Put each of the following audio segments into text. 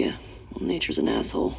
Yeah, well, nature's an asshole.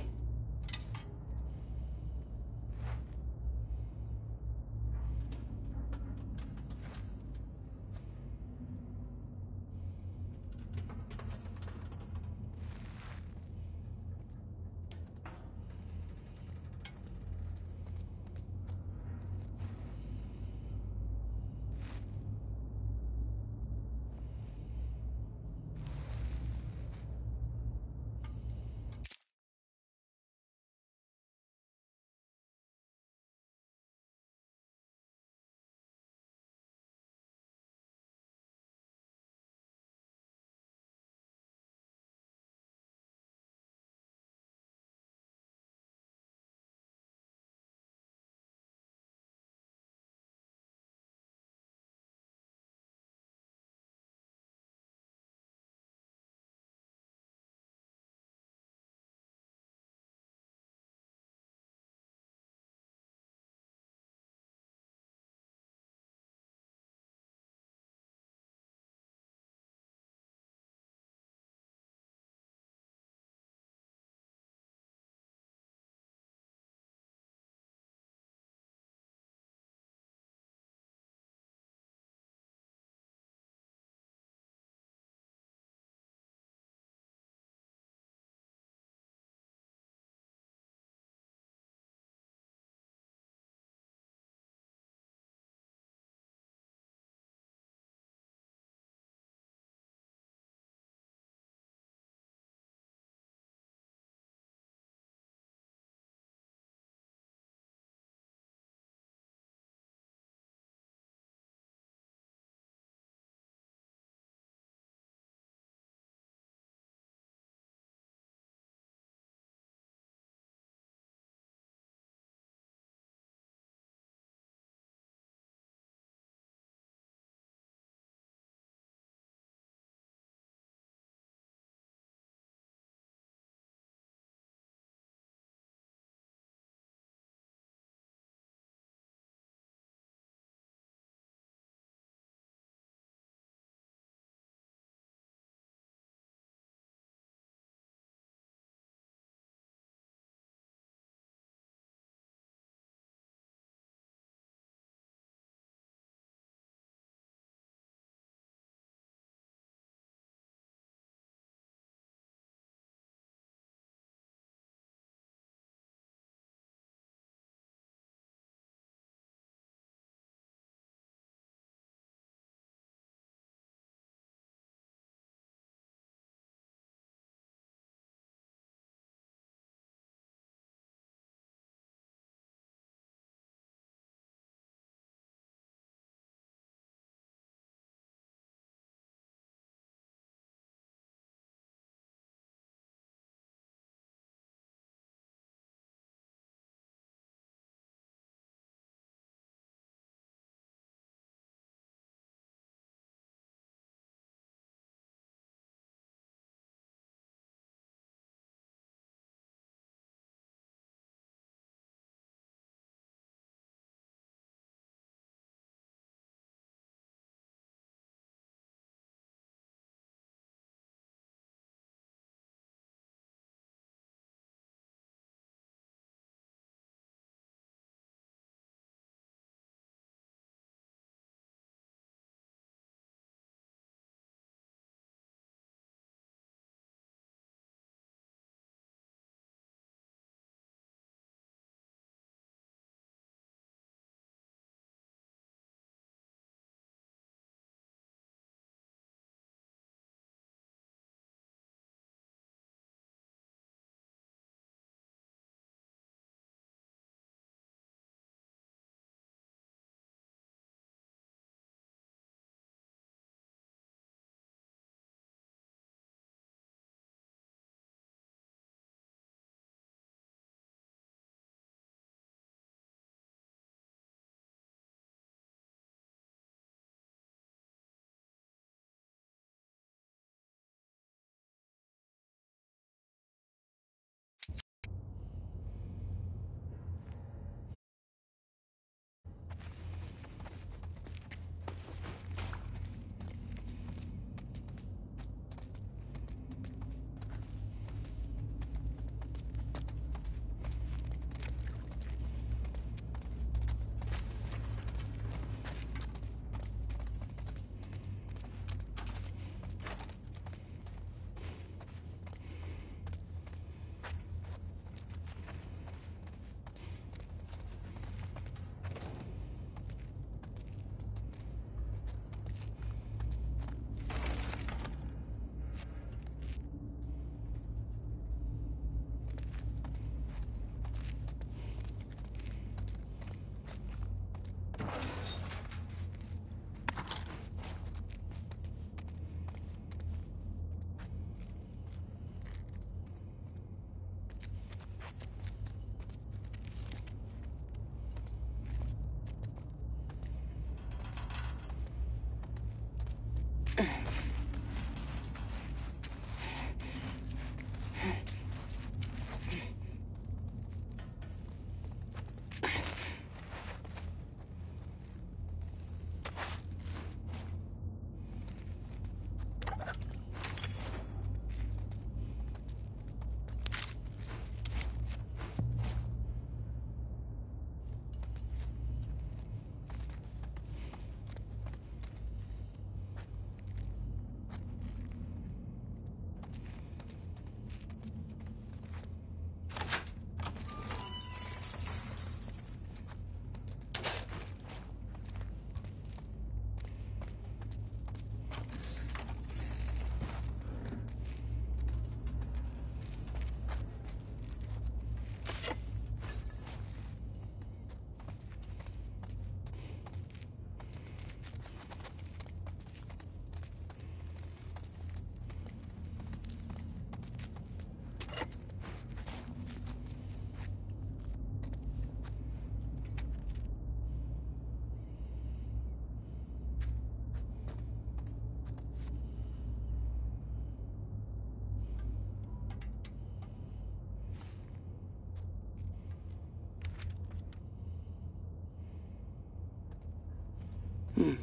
Hmm.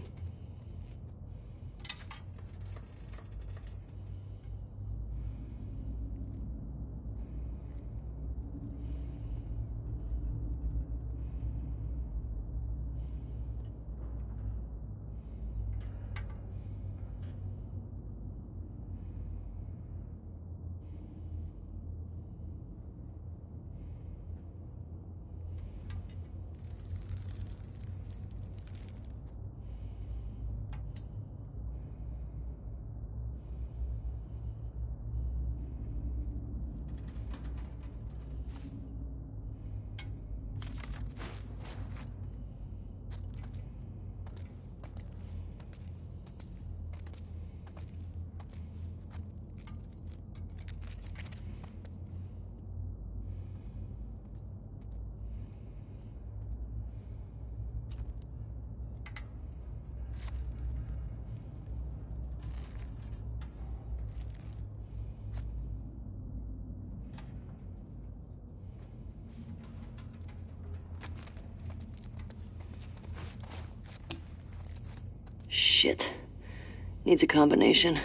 Shit. Needs a combination.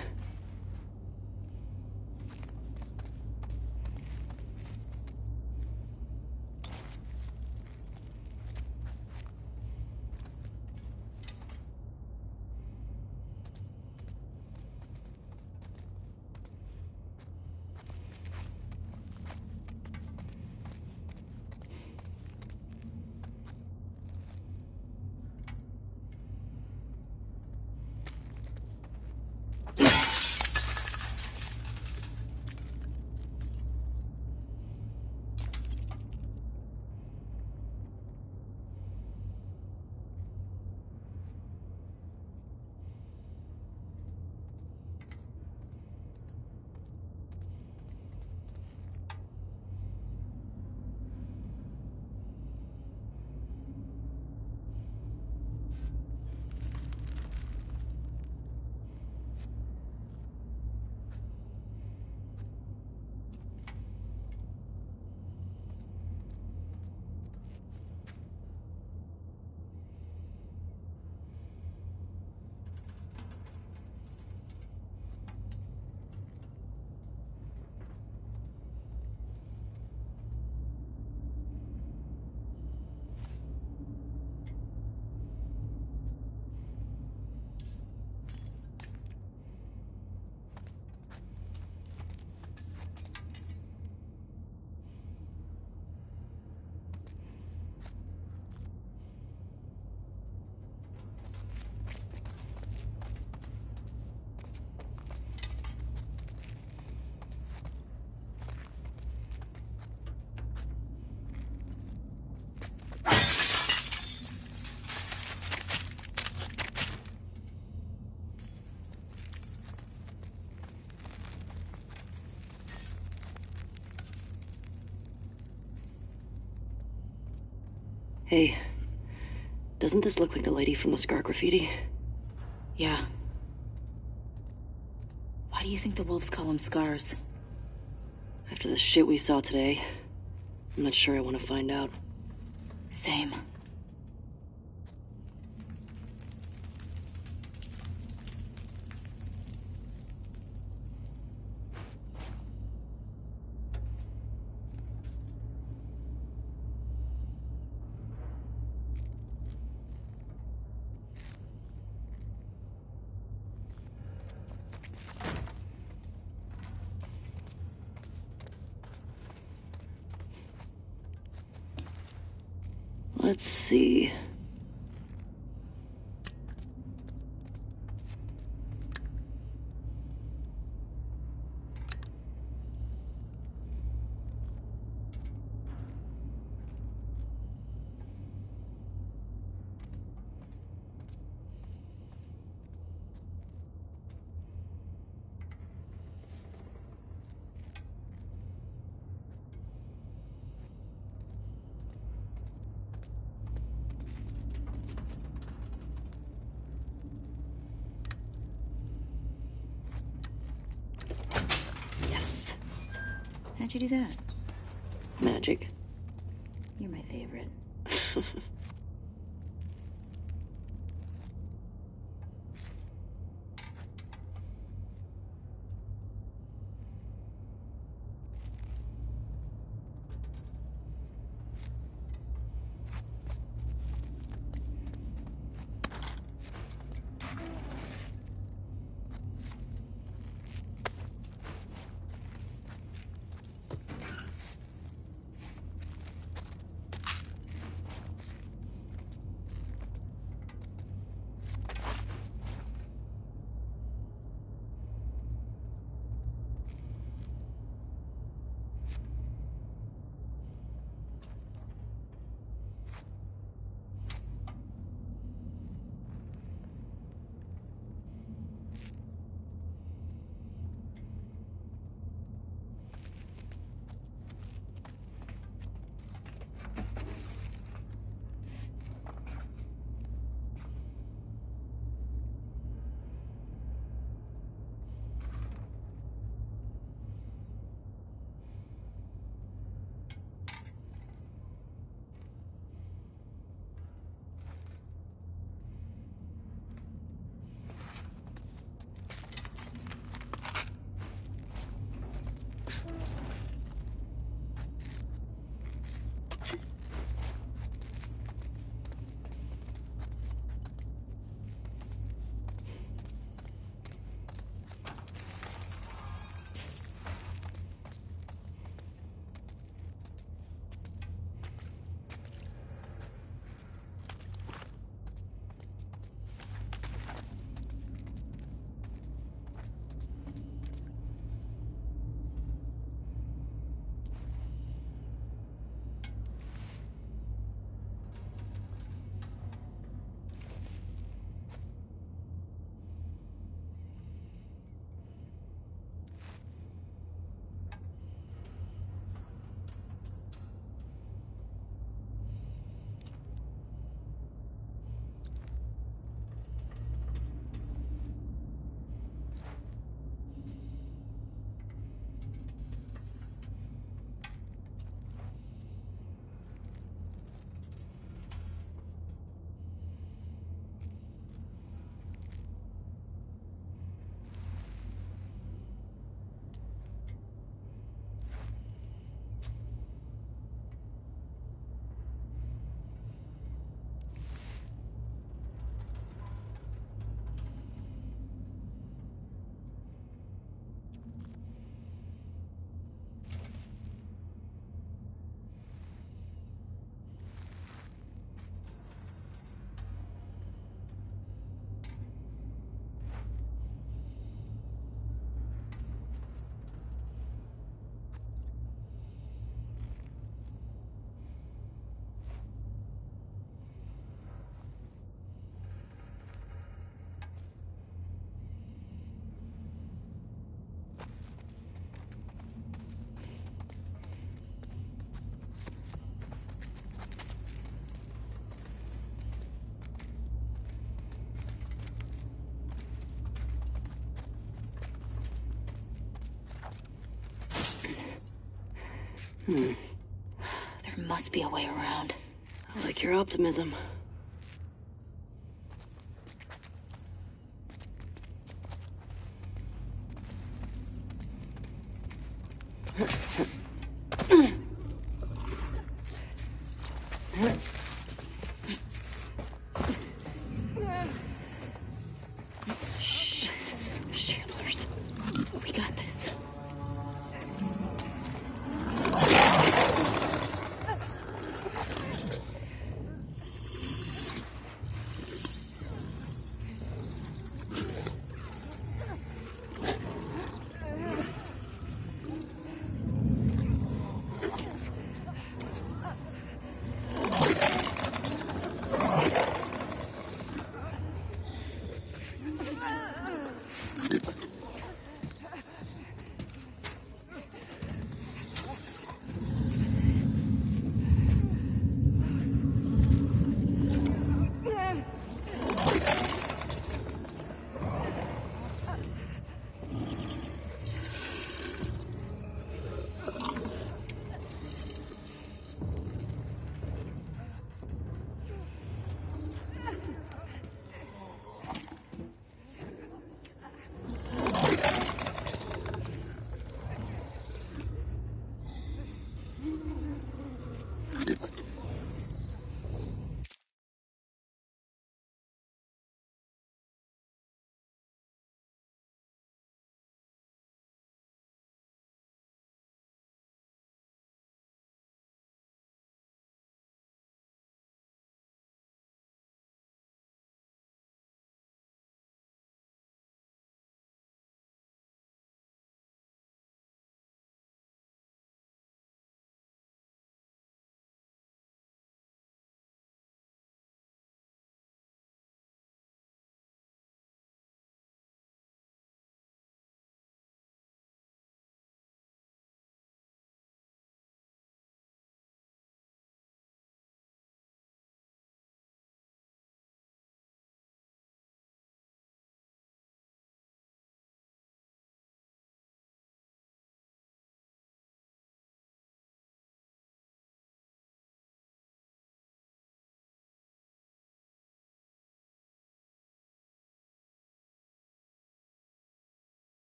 Hey, doesn't this look like the lady from the scar graffiti? Yeah. Why do you think the wolves call them scars? After the shit we saw today, I'm not sure I want to find out. Same. Let's see. Yes. How'd you do that? Hmm. There must be a way around. I like your optimism.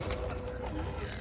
いいね!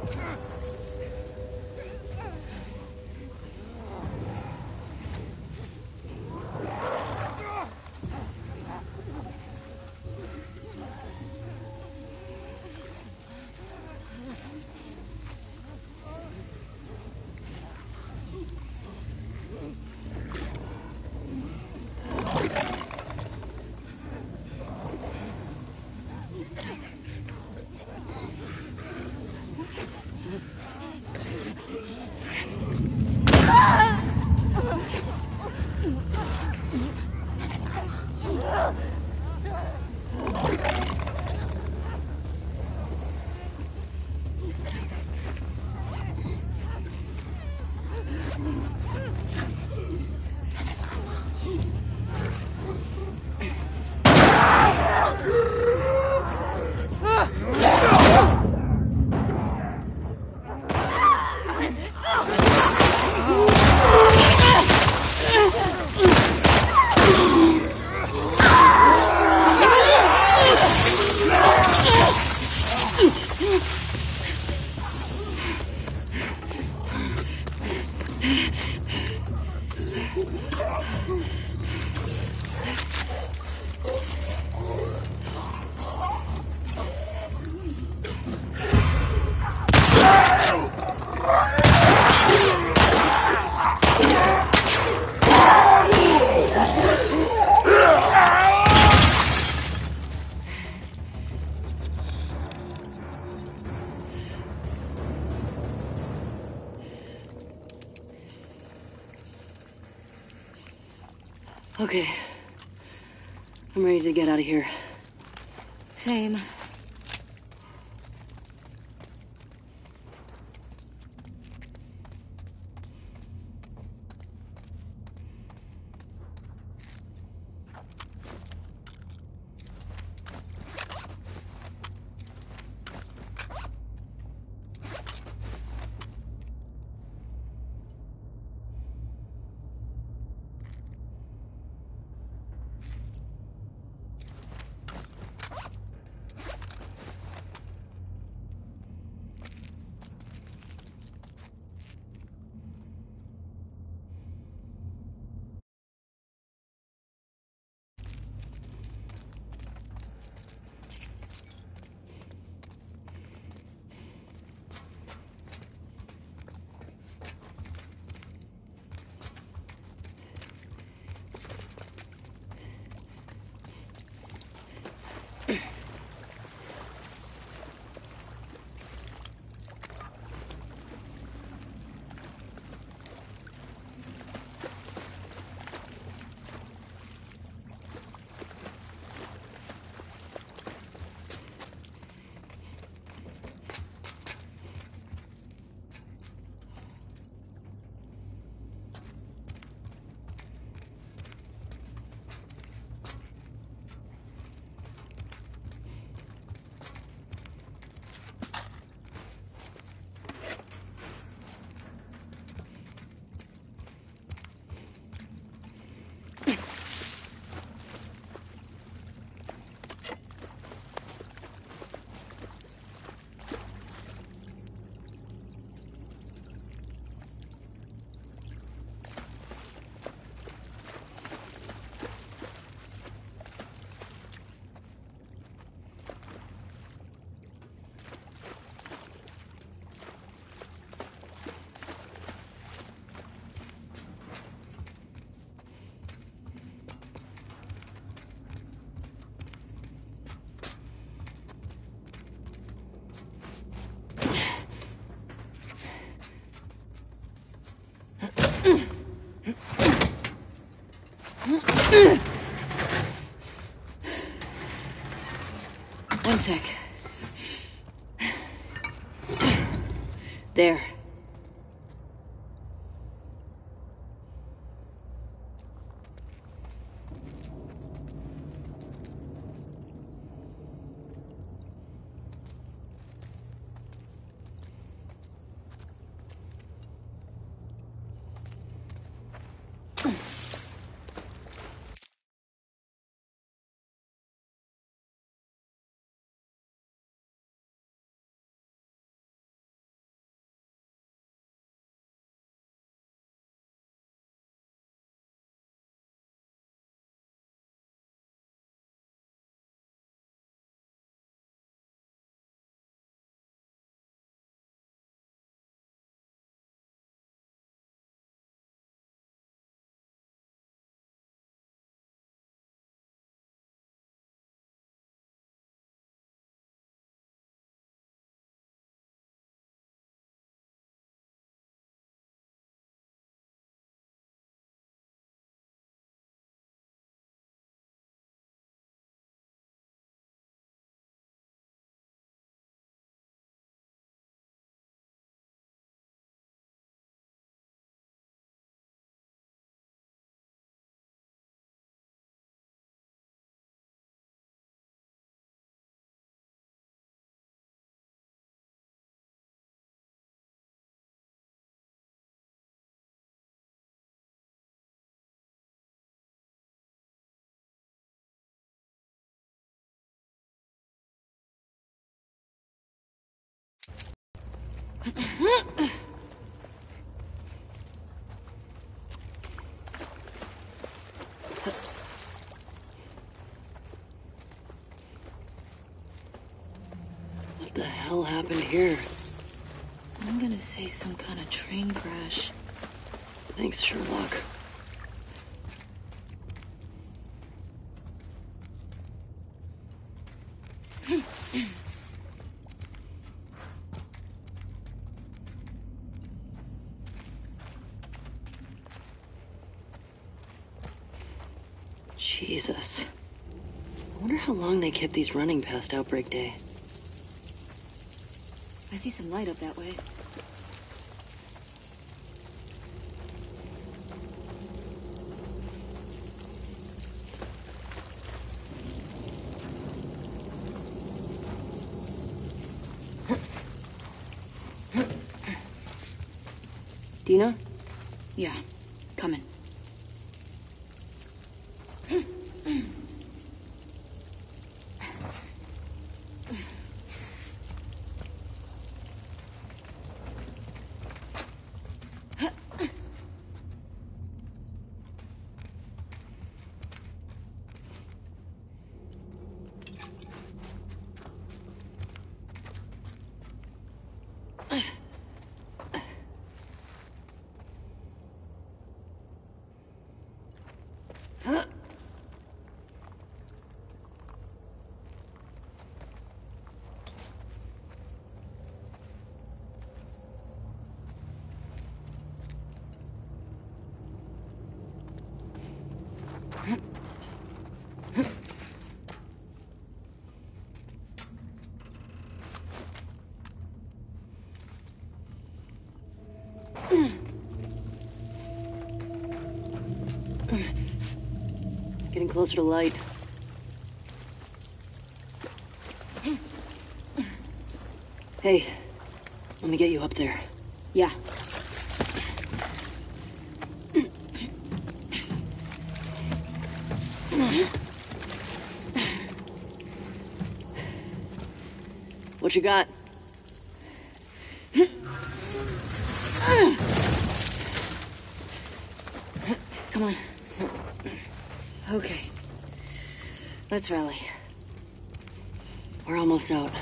Okay. Ready to get out of here. Same. One sec. There. What the hell happened here? I'm gonna say some kind of train crash. Thanks, Sherlock. Jesus. I wonder how long they kept these running past Outbreak Day. I see some light up that way. Dina? Yeah, coming. Getting closer to light. Hey, let me get you up there. Yeah. What you got? Come on. Okay. Let's rally. We're almost out.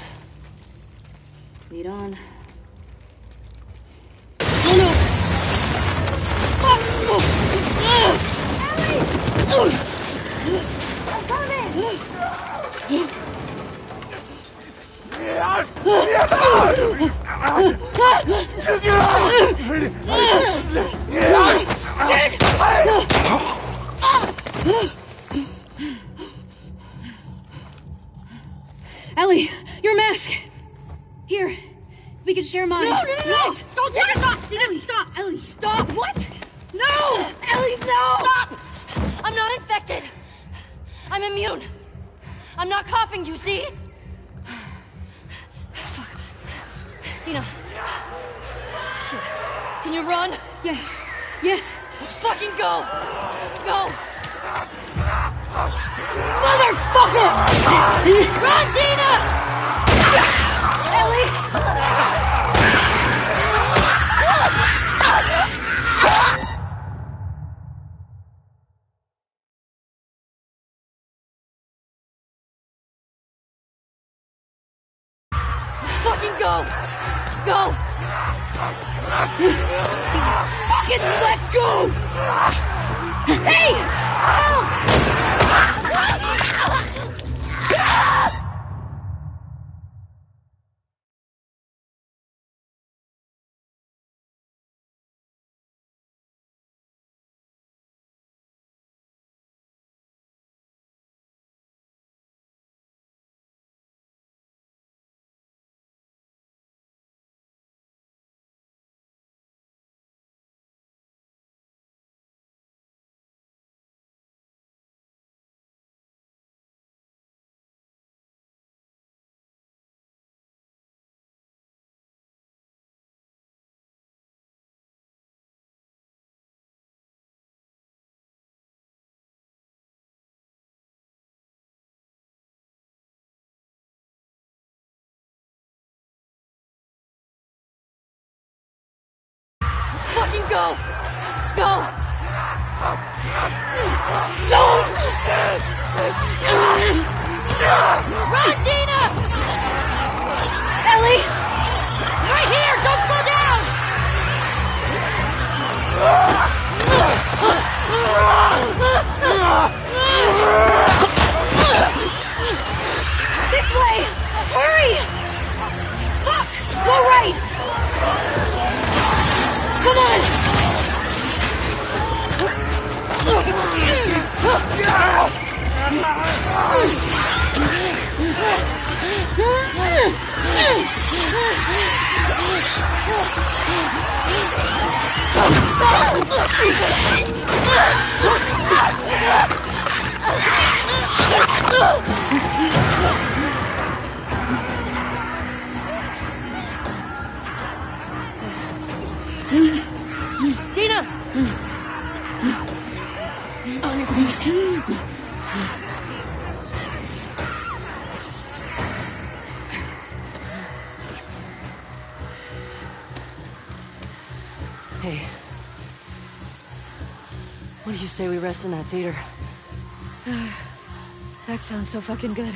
Dina. Shit. Can you run? Yeah. Yes. Let's fucking go! Go! Motherfucker! Run, Dina! Ellie! Fucking go! Go! Don't! Run, Dina! Ellie! Right here! Don't slow down! This way! Hurry! Fuck! Go right! Come on! Dina! Say we rest in that theater? That sounds so fucking good.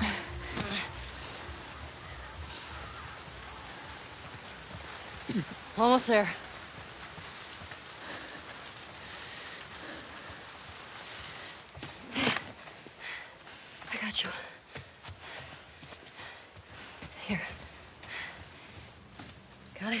Almost there. I got you. Here. Got it?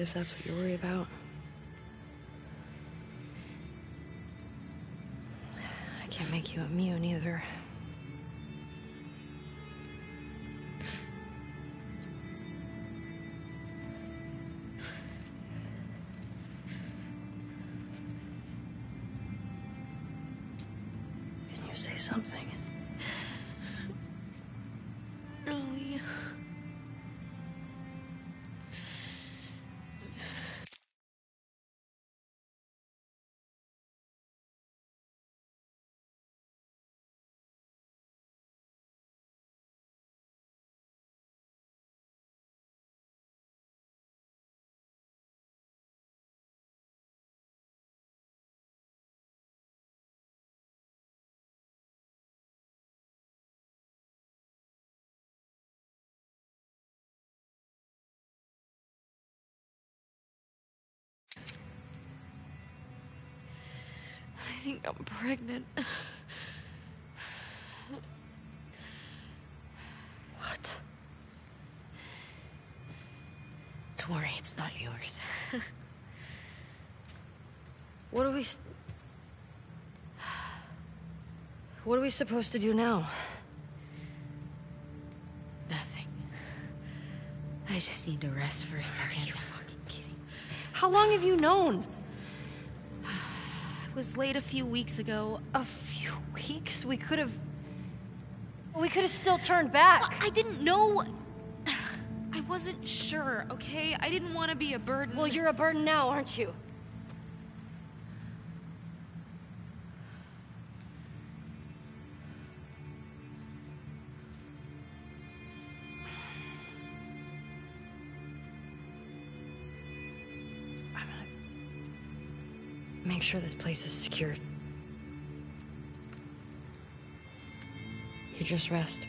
If that's what you're worried about. Think I'm pregnant. What? Don't worry, it's not yours. What are we. What are we supposed to do now? Nothing. I just need to rest for a second. Are you fucking kidding? How long have you known? Was late a few weeks ago. A few weeks? We could have. We could have still turned back. I didn't know. I wasn't sure, okay? I didn't want to be a burden. Well, you're a burden now, aren't you? Make sure this place is secured. You just rest.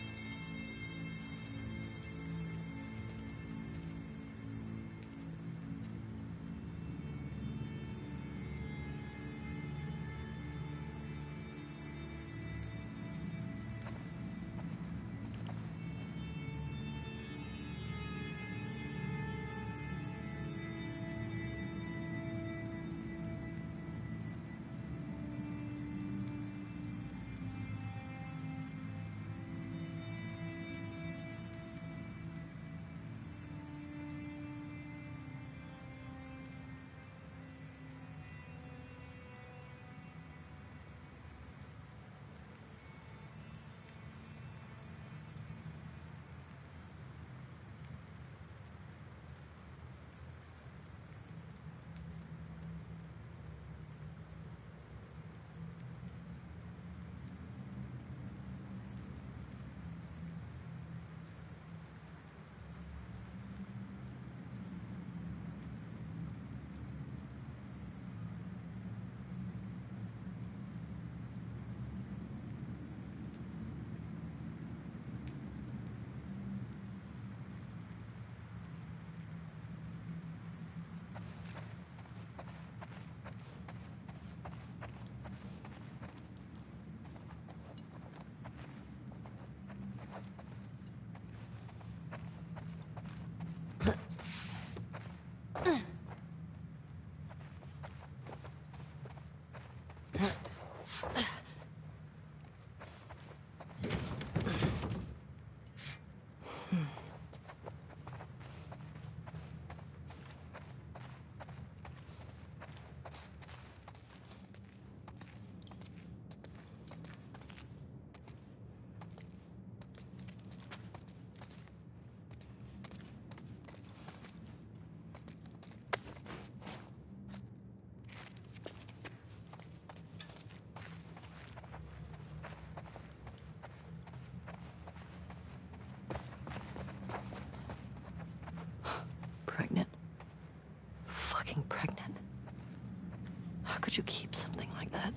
Getting pregnant. How could you keep something like that?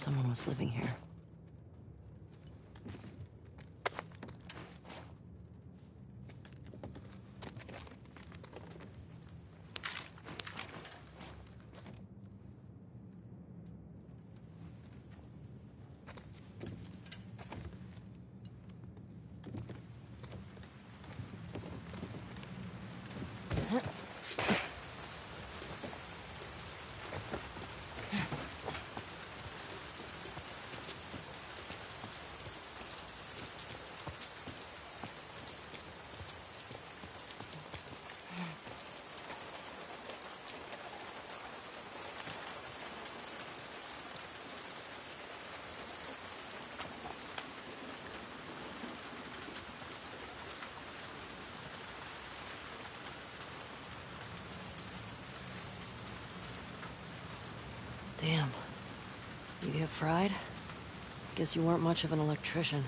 Someone was living here. Get fried? Guess you weren't much of an electrician.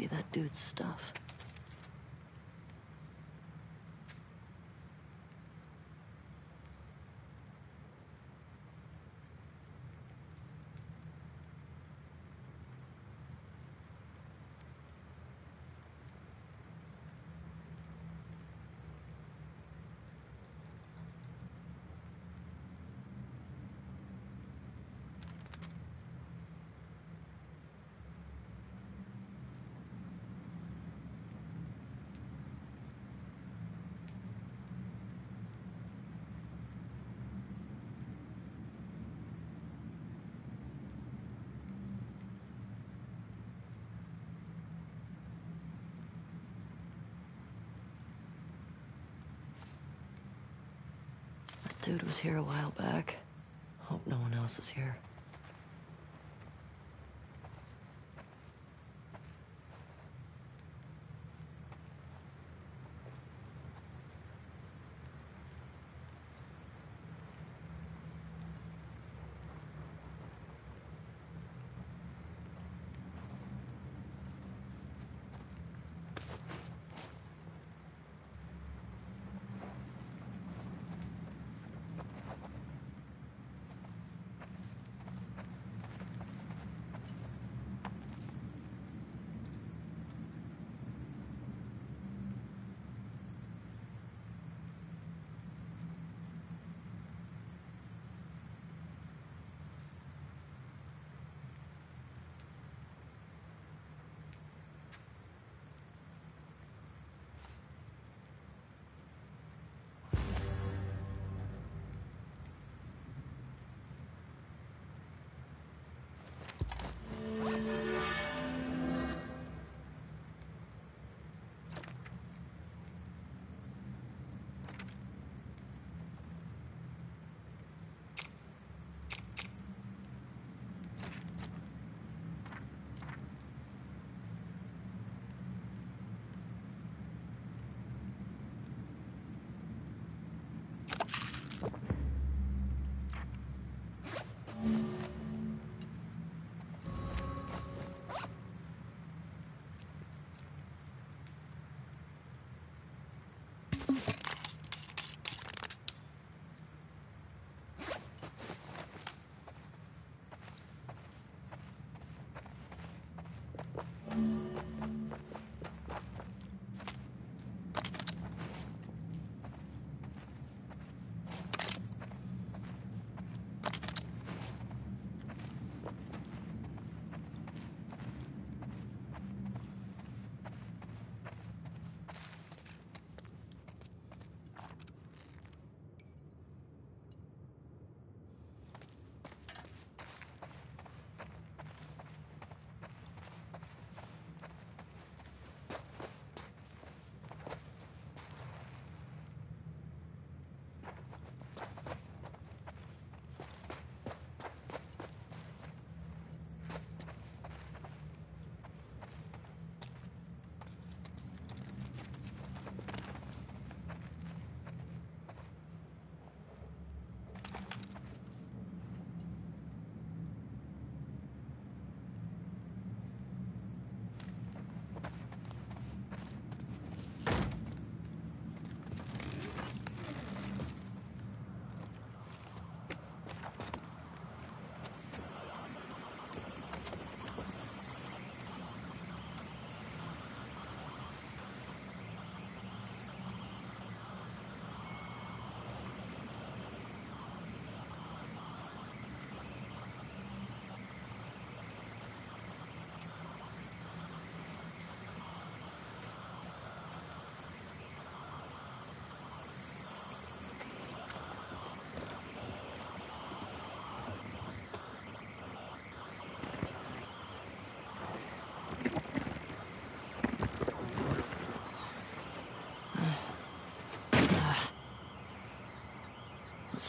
Be that dude's stuff. That dude was here a while back. Hope no one else is here.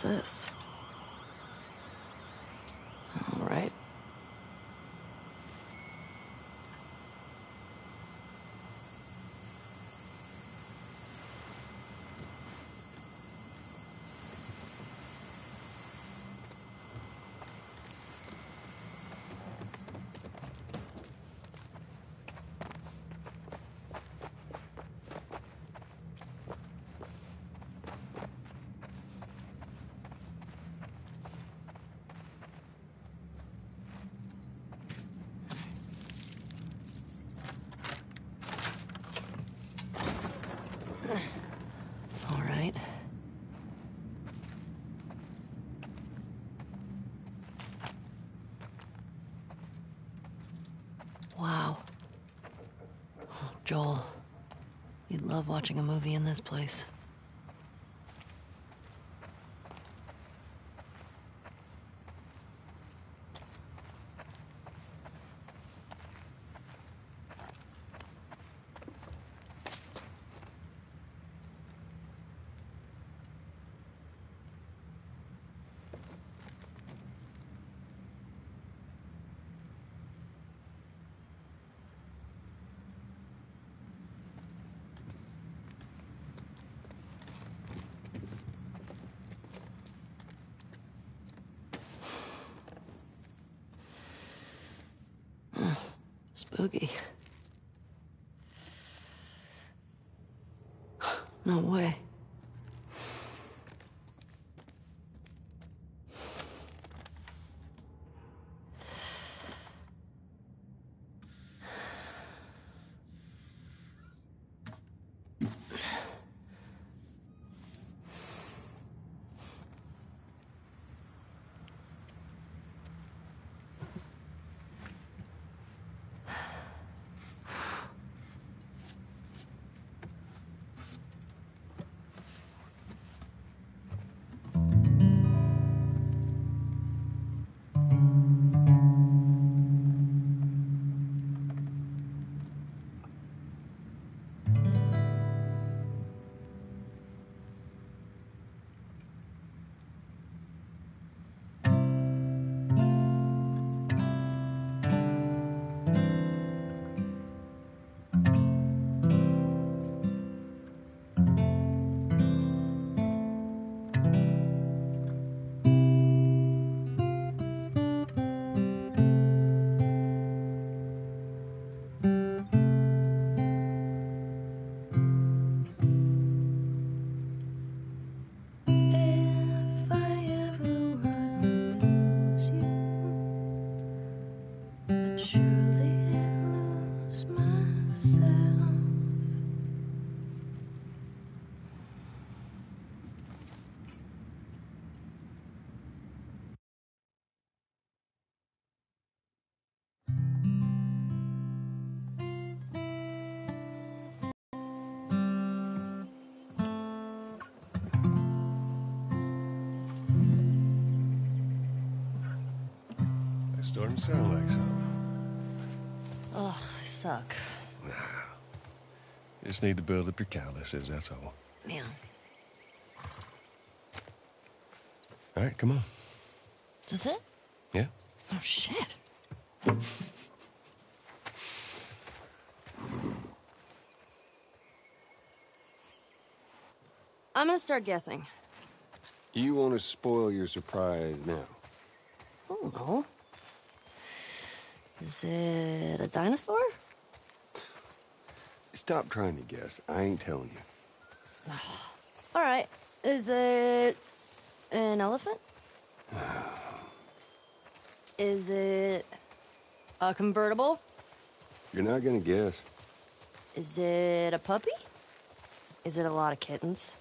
What's this? All right. All right. Wow. Oh, Joel, you'd love watching a movie in this place. Spooky. No way. It's starting to sound like something. Ugh, I suck. Just need to build up your calluses, that's all. Man, All right, come on. is this it? Yeah? Oh, shit. I'm gonna start guessing. You want to spoil your surprise now? Oh, no. Is it a dinosaur? Stop trying to guess. I ain't telling you. All right. Is it an elephant? Is it a convertible? You're not gonna guess. Is it a puppy? Is it a lot of kittens?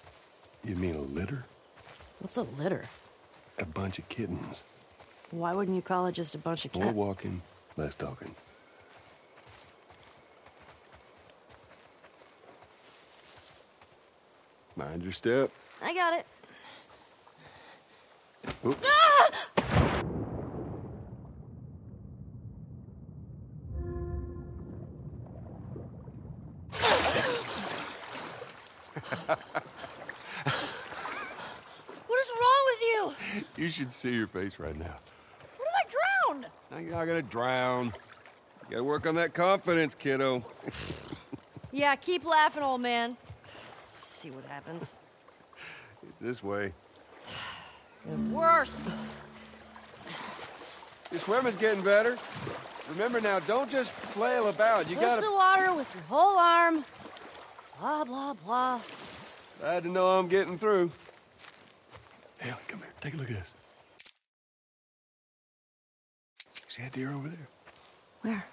You mean a litter? What's a litter? A bunch of kittens. Why wouldn't you call it just a bunch of More cats? walking, less talking. Mind your step. I got it. Oops. What is wrong with you? You should see your face right now. What if I drowned? Now You're not gonna drown. You gotta work on that confidence, kiddo. Yeah, keep laughing, old man. See what happens. This way. Worse. Your swimming's getting better. Remember now, don't just flail about. You Push gotta. the water with your whole arm. Blah, blah, blah. Glad to know I'm getting through. Hey, come here. Take a look at this. See that deer over there? Where?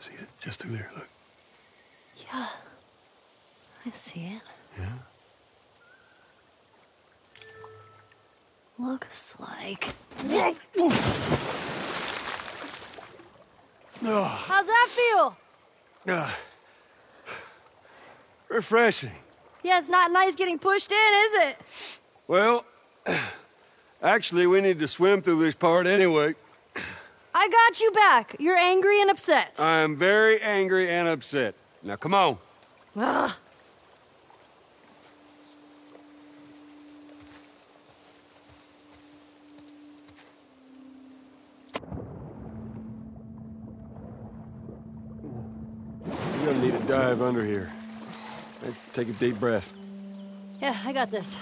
See it? Just through there. Look. Yeah. I see it. Yeah. Looks like. Oh, How's that feel? ah. refreshing. Yeah, it's not nice getting pushed in, is it? Well, actually, we need to swim through this part anyway. I got you back. You're angry and upset. I'm very angry and upset. Now, come on. Ugh. You're gonna need to dive under here. Take a deep breath. Yeah, I got this.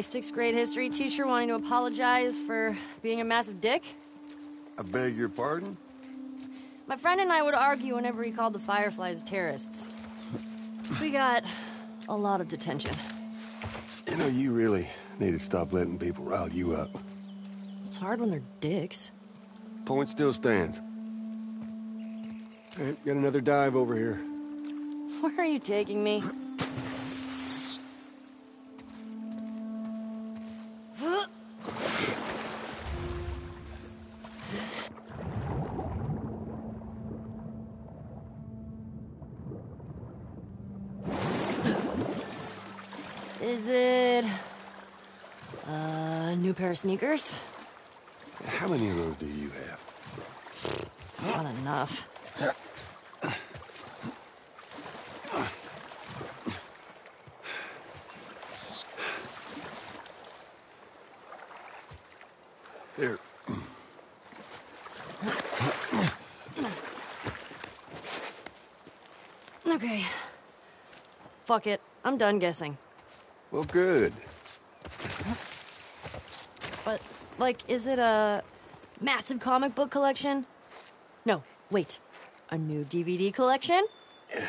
My sixth grade history teacher wanting to apologize for being a massive dick? I beg your pardon? My friend and I would argue whenever he called the Fireflies terrorists. We got a lot of detention. You know, you really need to stop letting people rile you up. It's hard when they're dicks. Point still stands. All right, got another dive over here. Where are you taking me? pair of sneakers? How many of those do you have? Not enough. Here. Okay. Fuck it. I'm done guessing. Well, good. But, like, is it a massive comic book collection? No, wait. A new DVD collection?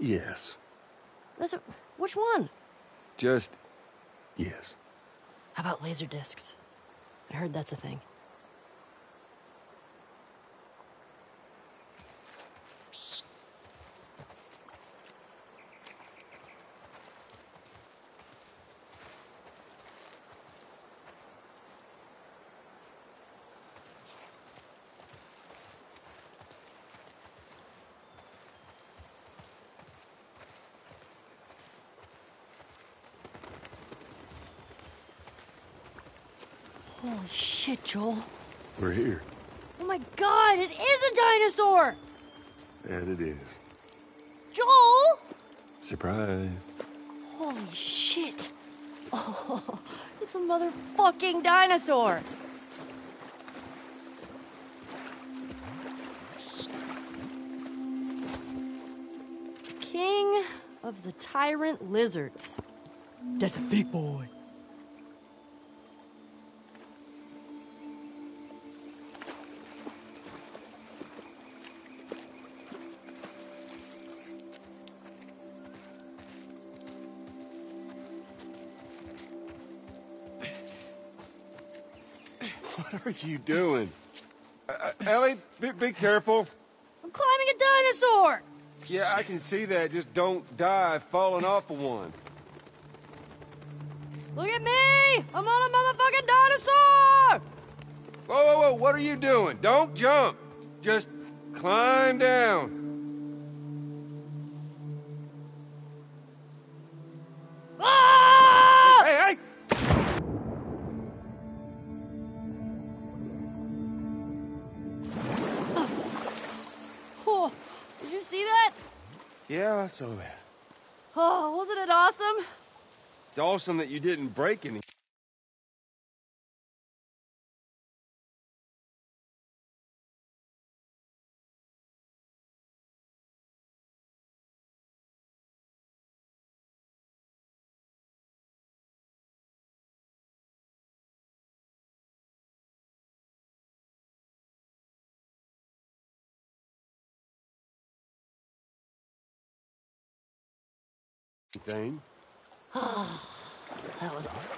Yes. That's a, which one? Just yes. How about laser discs? I heard that's a thing. Holy shit, Joel. We're here. Oh my god, it is a dinosaur! And it is. Joel! Surprise. Holy shit. Oh, it's a motherfucking dinosaur. King of the tyrant lizards. That's a big boy. Are you doing? Uh, uh, Ellie, be, be careful. I'm climbing a dinosaur! Yeah, I can see that. Just don't die falling off of one. Look at me! I'm on a motherfucking dinosaur! Whoa, whoa, whoa, what are you doing? Don't jump. Just climb down. Yeah, I saw that. Oh, wasn't it awesome? It's awesome that you didn't break any. Thing. That was awesome.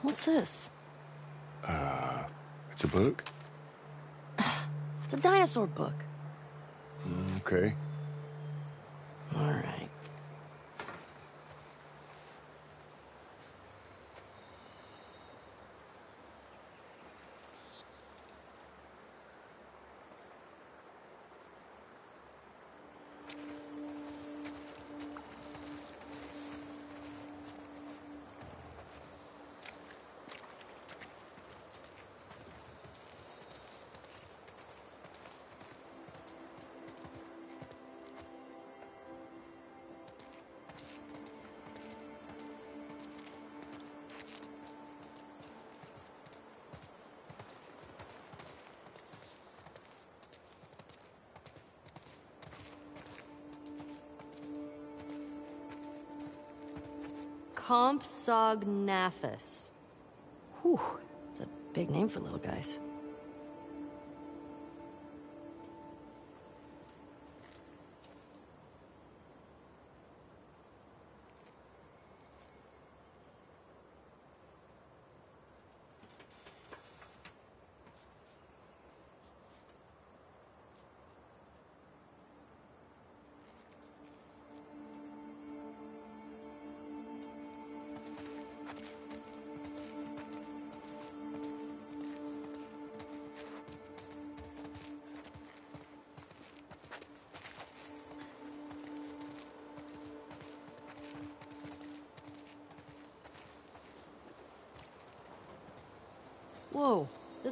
What's this? Uh, it's a book? It's a dinosaur book. Okay. Compsognathus. Whew, it's a big name for little guys.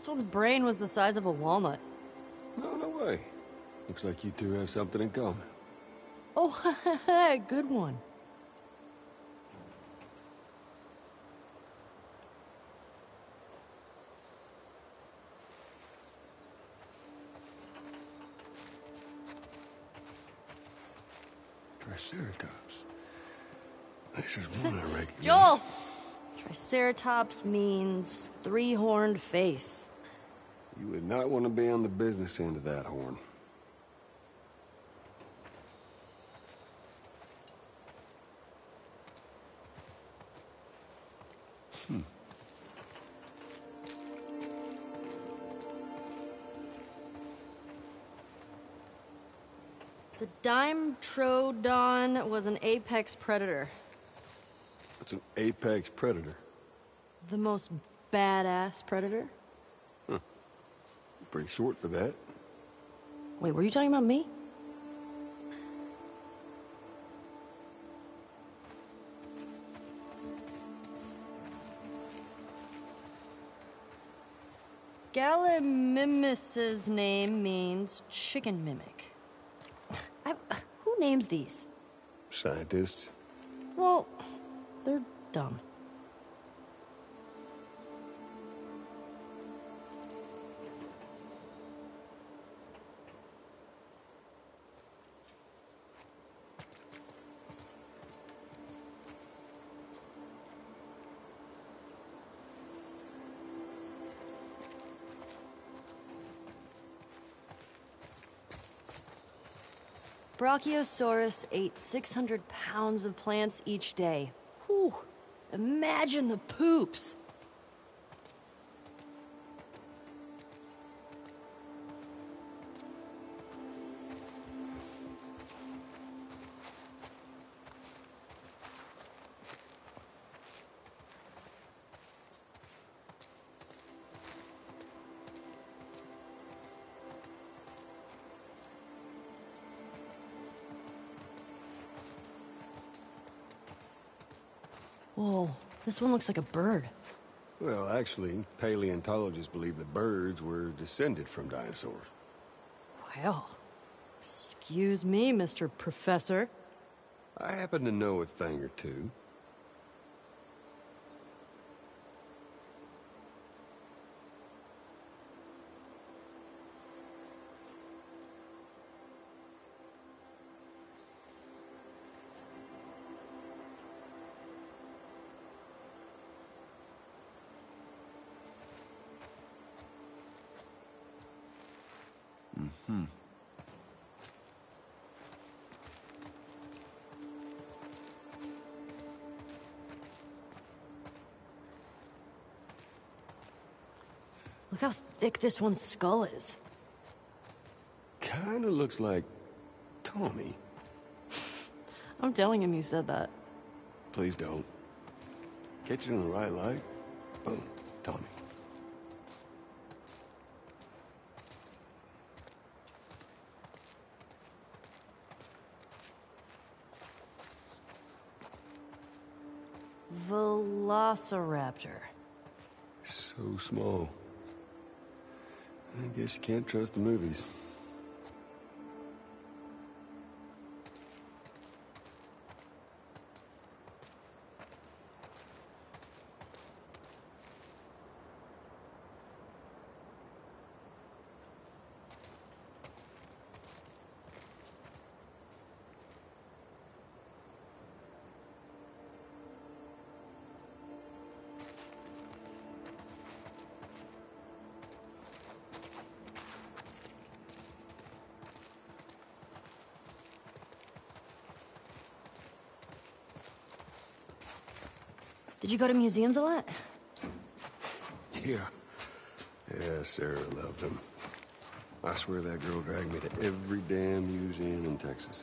This one's brain was the size of a walnut. No, no way. Looks like you two have something in common. Oh, good one. Triceratops. This is one I recognize. Joel! Triceratops means three horned face. Not want to be on the business end of that horn. Hmm. The Dimetrodon was an apex predator. It's an apex predator. The most badass predator? Pretty short for that. Wait, were you talking about me? Gallimimus's name means chicken mimic. I, who names these? Scientists. Well, they're dumb. Brachiosaurus ate 600 pounds of plants each day. Whew. Imagine the poops. This one looks like a bird. Well, actually, paleontologists believe that birds were descended from dinosaurs. Well, excuse me, Mr. Professor. I happen to know a thing or two. Thick this one's skull is. Kinda looks like Tommy. I'm telling him you said that. Please don't. Catch it in the right light. Boom. Tommy. Velociraptor. So small. I guess you can't trust the movies. Did you go to museums a lot? Yeah. Yeah, Sarah loved them. I swear that girl dragged me to every damn museum in Texas.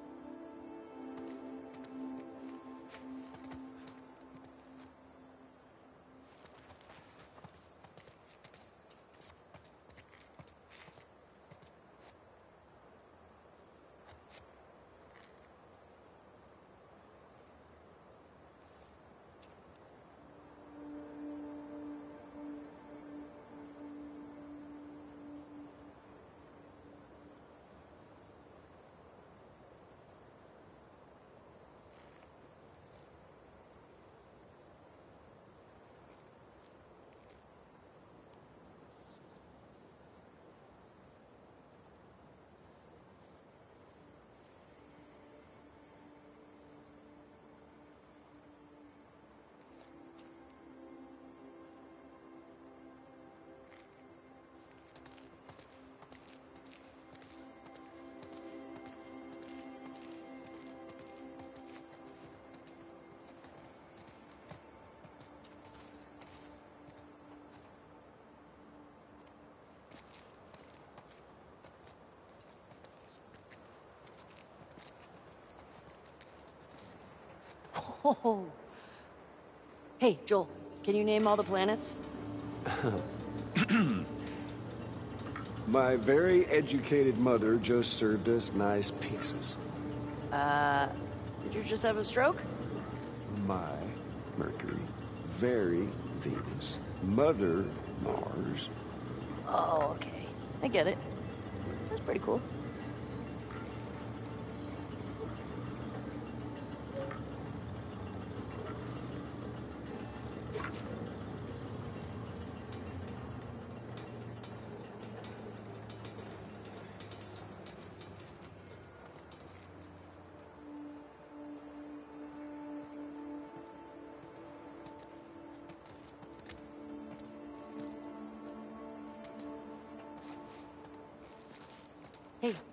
Hey, Joel, can you name all the planets? My very educated mother just served us nice pizzas. Uh, Did you just have a stroke? My Mercury, very Venus, Mother Mars. Oh, okay. I get it. That's pretty cool.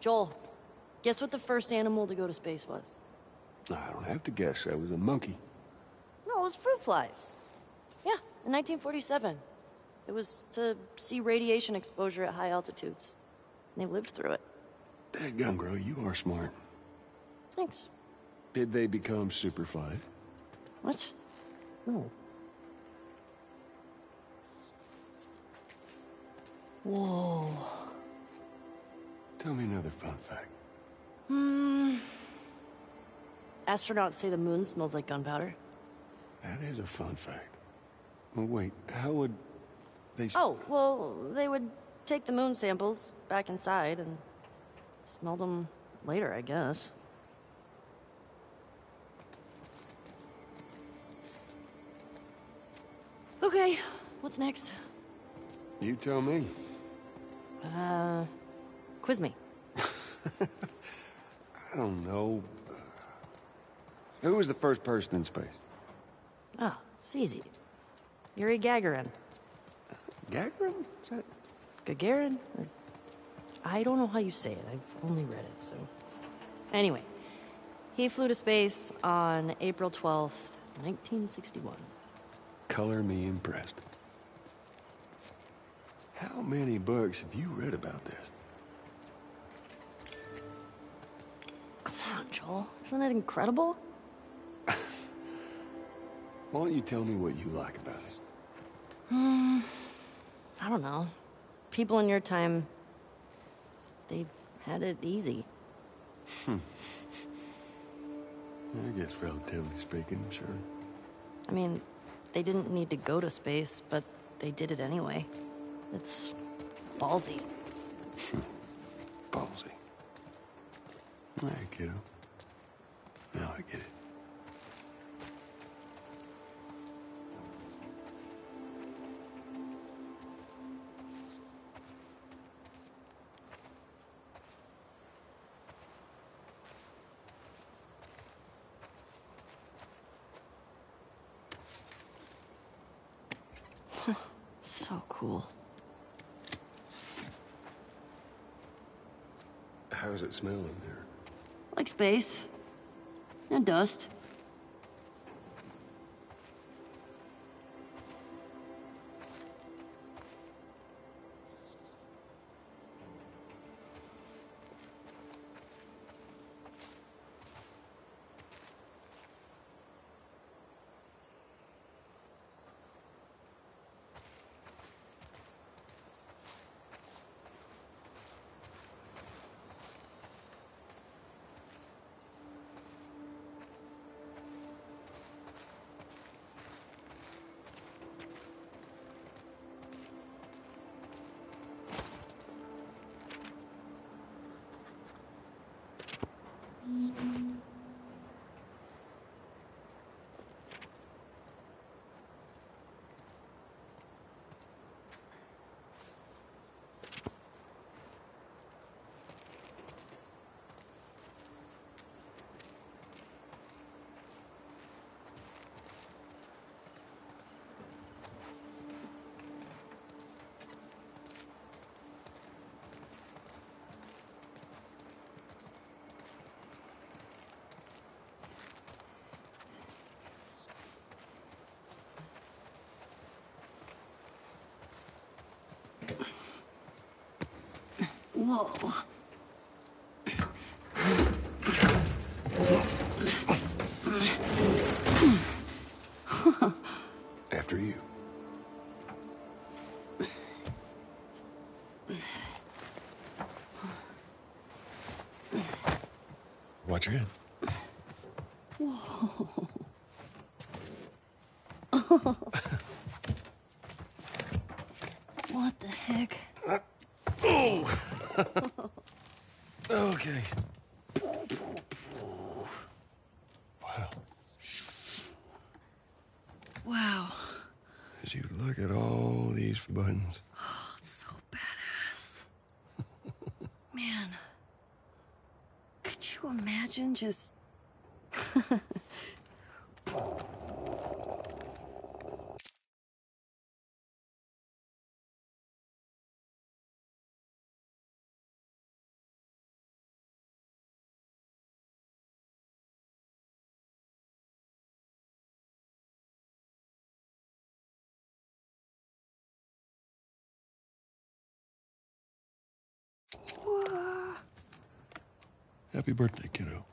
Joel, guess what the first animal to go to space was? I don't have to guess. That was a monkey. No, it was fruit flies. Yeah, in 1947. It was to see radiation exposure at high altitudes. And they lived through it. Dadgum, girl, you are smart. Thanks. Did they become superfly? What? No. Whoa. Tell me another fun fact. Astronauts say the moon smells like gunpowder. That is a fun fact. Well, wait, how would they... Oh, well, they would take the moon samples back inside and smell them later, I guess. Okay, what's next? You tell me. Uh, quiz me. I don't know. Who was the first person in space? Oh, it's easy. Yuri Gagarin. Gagarin? Is that... Gagarin? I don't know how you say it. I've only read it, so. Anyway, he flew to space on April 12th, 1961. Color me impressed. How many books have you read about this? Joel. Isn't it incredible? Why don't you tell me what you like about it? Hmm. I don't know. People in your time, they had it easy. Hmm. I guess relatively speaking, sure. I mean, they didn't need to go to space, but they did it anyway. It's ballsy. Hmm. Ballsy. All right, kiddo. Now I get it. So cool. How's it smell in there? Like space. And dust. Whoa. After you. Watch your hand. Whoa. Okay. Wow. Wow. As you look at all these buttons. Oh, it's so badass. Man. Could you imagine just. Happy birthday, kiddo.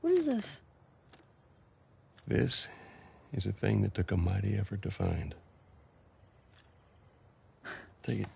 What is this? This is a thing that took a mighty effort to find. Take it.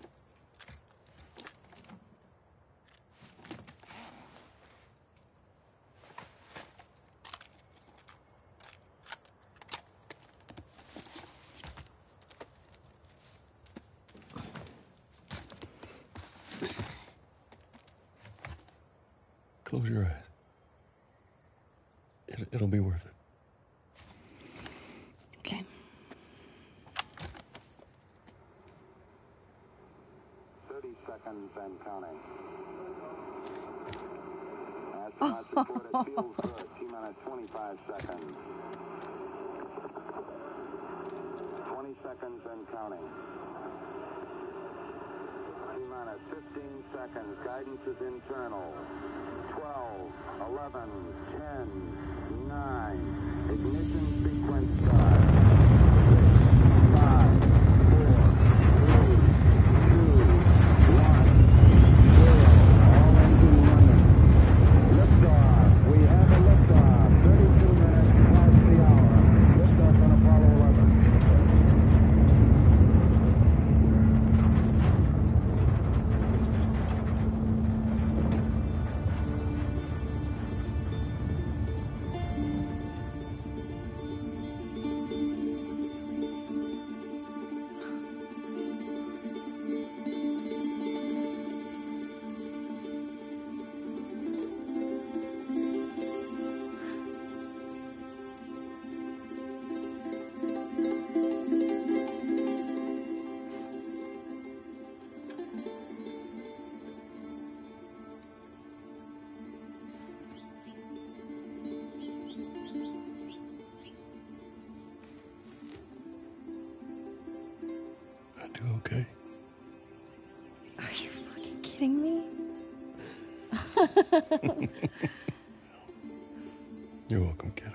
You're welcome, kiddo.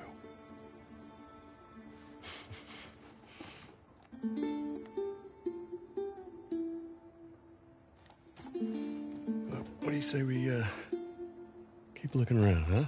What do you say we uh, keep looking around, huh?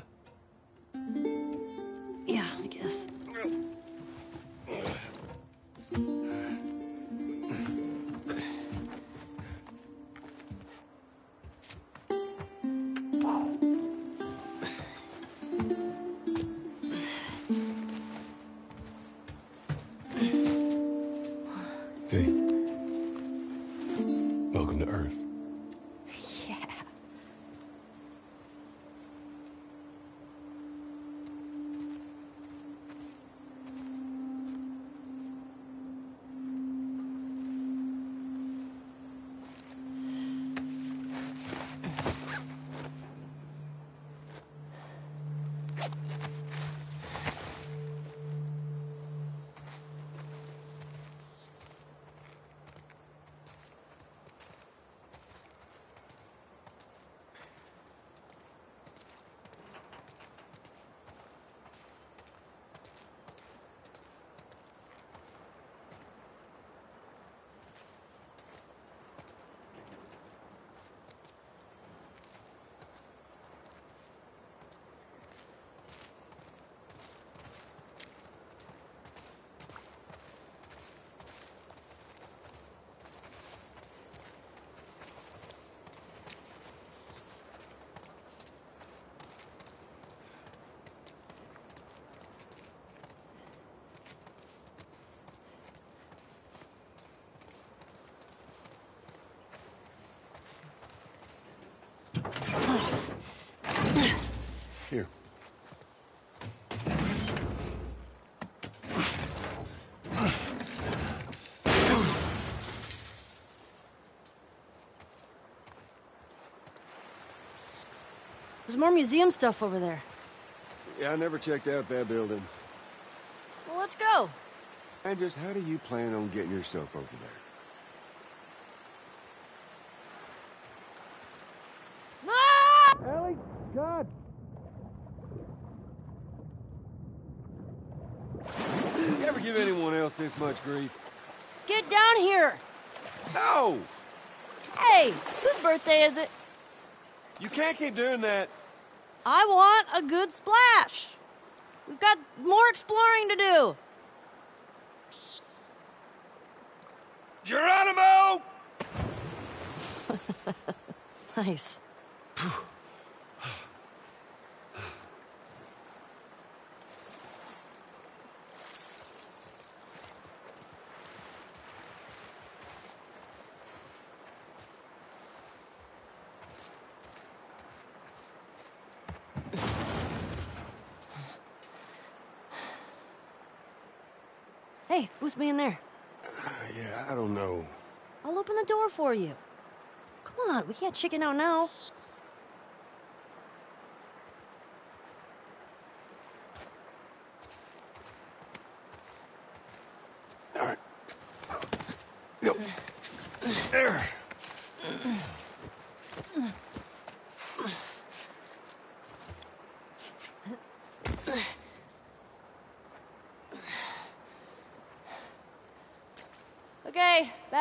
Here. There's more museum stuff over there. Yeah, I never checked out that building. Well, let's go. And just how do you plan on getting yourself over there? Ah! Ellie, God! You ever give anyone else this much grief? Get down here! No! Hey, whose birthday is it? You can't keep doing that. I want a good splash. We've got more exploring to do. Geronimo! Nice. Hey, who's being there? Uh, yeah, I don't know. I'll open the door for you. Come on, we can't chicken out now. All right. Go. There. Okay,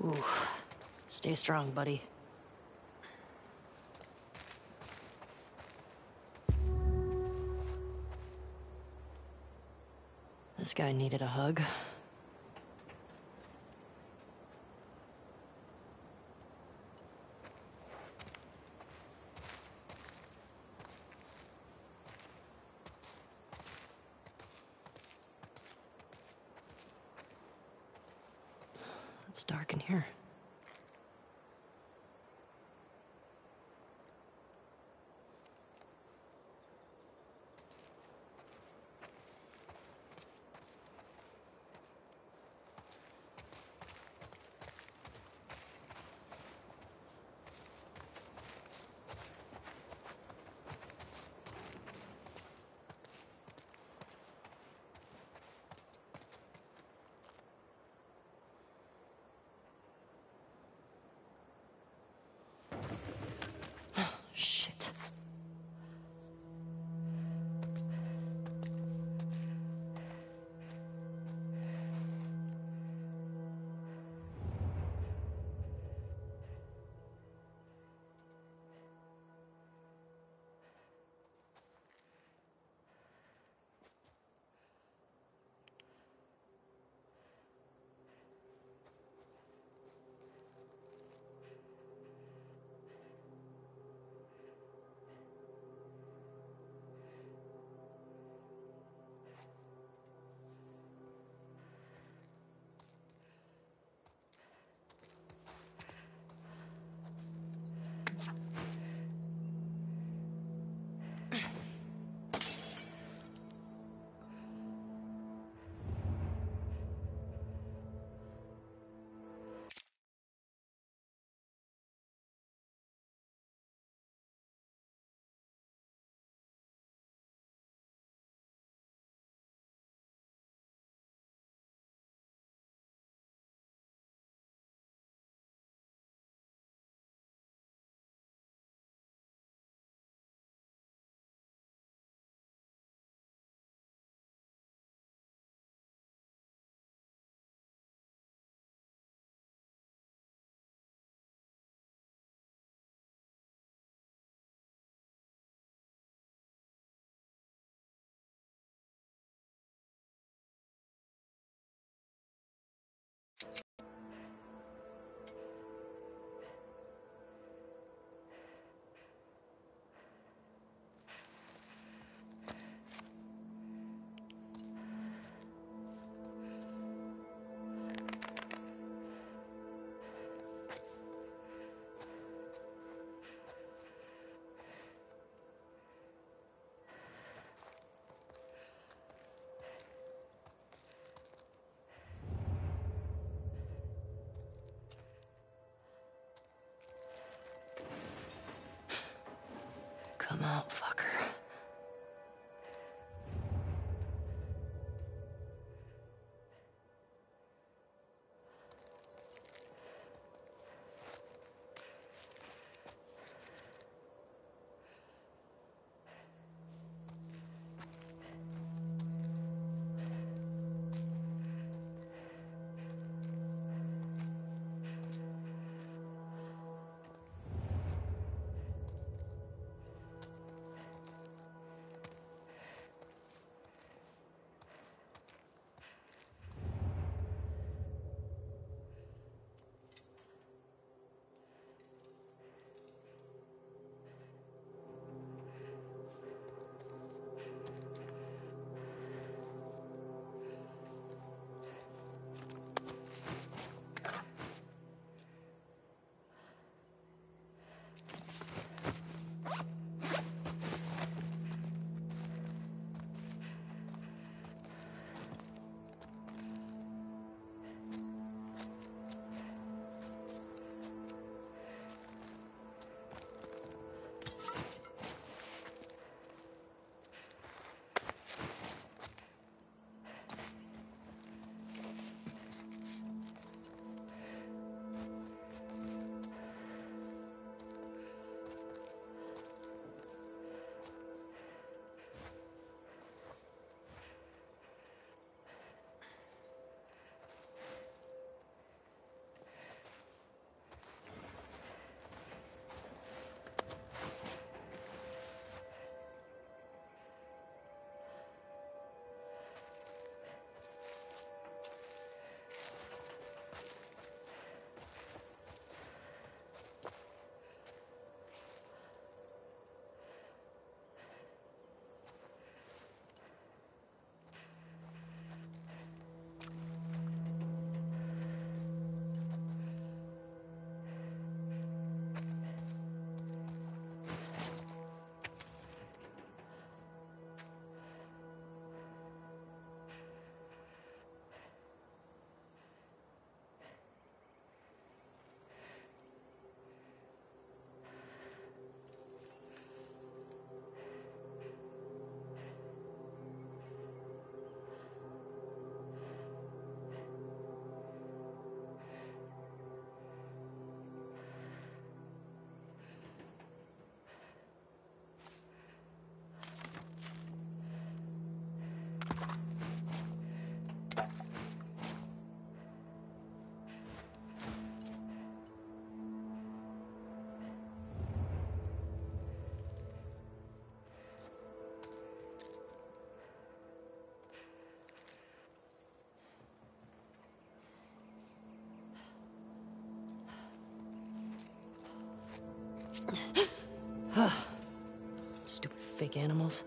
Ooh. Stay strong, buddy. This guy needed a hug. Come Stupid fake animals.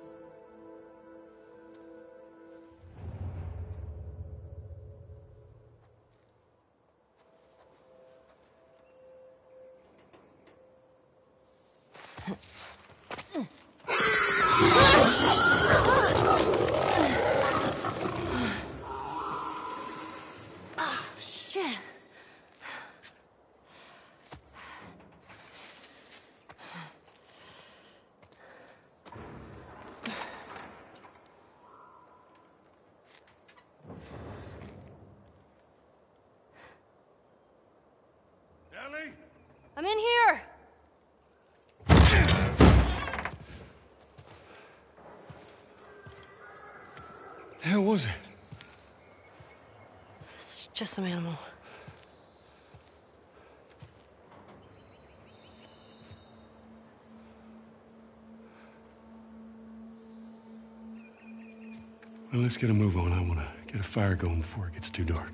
In here. The hell was it? It's just some animal. Well, let's get a move on. I want to get a fire going before it gets too dark.